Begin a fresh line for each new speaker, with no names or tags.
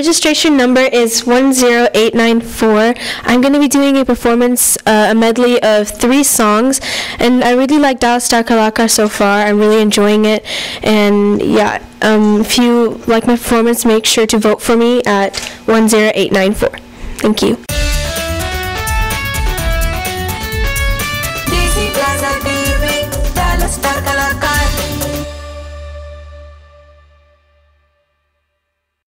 registration number is 10894. I'm going to be doing a performance, uh, a medley of three songs, and I really like Dallas Star Kalakaar so far. I'm really enjoying it, and yeah, um, if you like my performance, make sure to vote for me at 10894. Thank you.